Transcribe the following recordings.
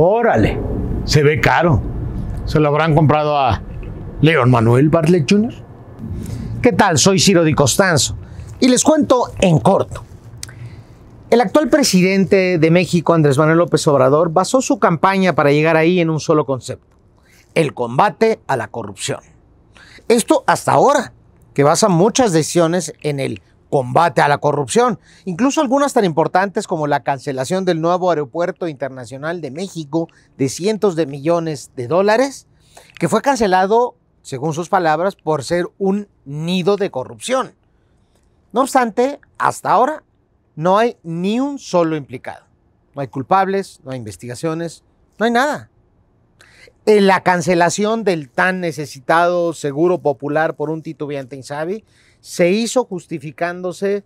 Órale, se ve caro. ¿Se lo habrán comprado a León Manuel Bartlett Jr.? ¿Qué tal? Soy Ciro Di Costanzo y les cuento en corto. El actual presidente de México, Andrés Manuel López Obrador, basó su campaña para llegar ahí en un solo concepto, el combate a la corrupción. Esto hasta ahora, que basa muchas decisiones en el combate a la corrupción, incluso algunas tan importantes como la cancelación del nuevo aeropuerto internacional de México de cientos de millones de dólares, que fue cancelado, según sus palabras, por ser un nido de corrupción. No obstante, hasta ahora no hay ni un solo implicado. No hay culpables, no hay investigaciones, no hay nada. En la cancelación del tan necesitado seguro popular por un titubeante Insabi se hizo justificándose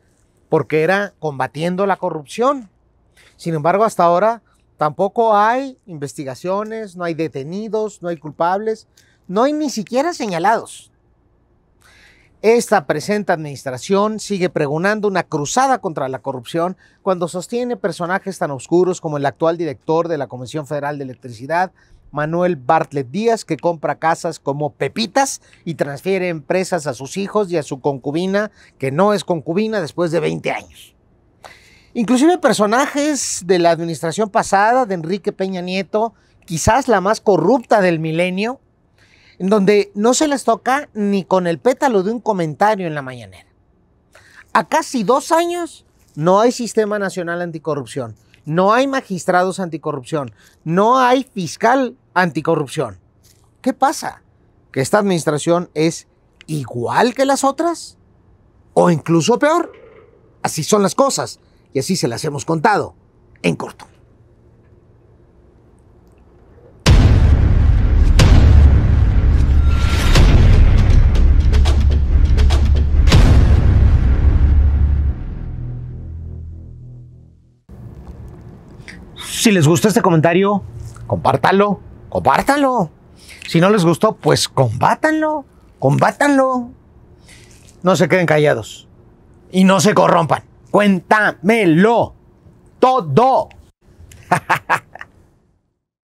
porque era combatiendo la corrupción. Sin embargo, hasta ahora tampoco hay investigaciones, no hay detenidos, no hay culpables, no hay ni siquiera señalados. Esta presente administración sigue pregonando una cruzada contra la corrupción cuando sostiene personajes tan oscuros como el actual director de la Comisión Federal de Electricidad, Manuel Bartlett Díaz, que compra casas como pepitas y transfiere empresas a sus hijos y a su concubina, que no es concubina después de 20 años. Inclusive personajes de la administración pasada de Enrique Peña Nieto, quizás la más corrupta del milenio, en donde no se les toca ni con el pétalo de un comentario en la mañanera. A casi dos años no hay sistema nacional anticorrupción, no hay magistrados anticorrupción, no hay fiscal anticorrupción. ¿Qué pasa? ¿Que esta administración es igual que las otras? ¿O incluso peor? Así son las cosas y así se las hemos contado en corto. Si les gustó este comentario, compártanlo, compártanlo. Si no les gustó, pues combátanlo, combátanlo. No se queden callados y no se corrompan. Cuéntamelo todo.